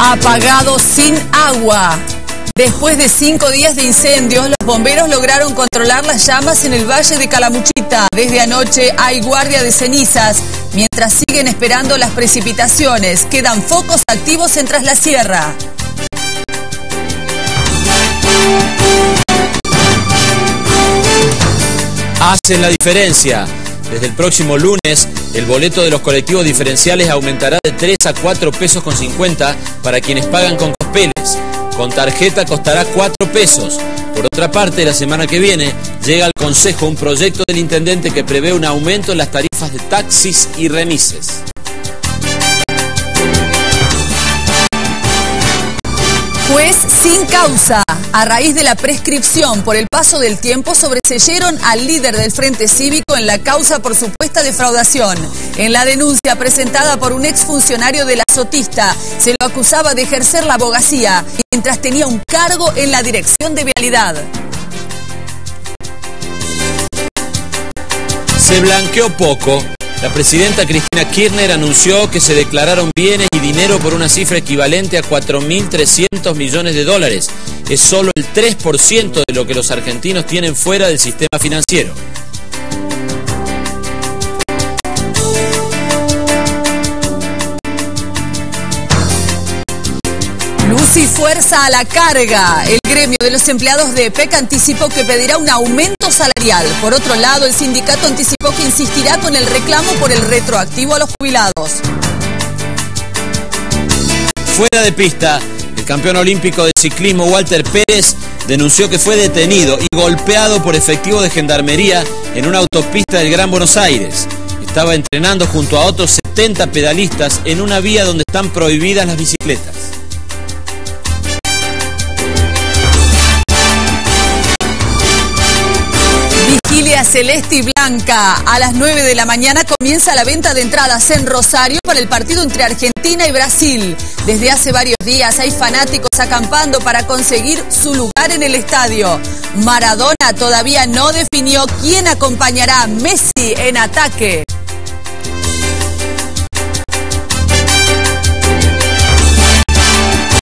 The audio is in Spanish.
apagado sin agua. Después de cinco días de incendios, los bomberos lograron controlar las llamas en el valle de Calamuchita. Desde anoche hay guardia de cenizas, mientras siguen esperando las precipitaciones. Quedan focos activos en Tras la Sierra. Hacen la diferencia. Desde el próximo lunes, el boleto de los colectivos diferenciales aumentará de 3 a 4 pesos con 50 para quienes pagan con cospeles. Con tarjeta costará 4 pesos. Por otra parte, la semana que viene llega al Consejo un proyecto del intendente que prevé un aumento en las tarifas de taxis y remises. Juez sin causa. A raíz de la prescripción por el paso del tiempo, sobreseyeron al líder del Frente Cívico en la causa por supuesta defraudación. En la denuncia presentada por un exfuncionario de la Sotista, se lo acusaba de ejercer la abogacía mientras tenía un cargo en la dirección de vialidad. Se blanqueó poco la presidenta Cristina Kirchner anunció que se declararon bienes y dinero por una cifra equivalente a 4.300 millones de dólares. Es solo el 3% de lo que los argentinos tienen fuera del sistema financiero. Luz y fuerza a la carga. El gremio de los empleados de EPEC anticipó que pedirá un aumento salarial. Por otro lado, el sindicato anticipó que insistirá con el reclamo por el retroactivo a los jubilados. Fuera de pista, campeón olímpico de ciclismo Walter Pérez denunció que fue detenido y golpeado por efectivo de gendarmería en una autopista del Gran Buenos Aires. Estaba entrenando junto a otros 70 pedalistas en una vía donde están prohibidas las bicicletas. Celeste y blanca. A las 9 de la mañana comienza la venta de entradas en Rosario para el partido entre Argentina y Brasil. Desde hace varios días hay fanáticos acampando para conseguir su lugar en el estadio. Maradona todavía no definió quién acompañará a Messi en ataque.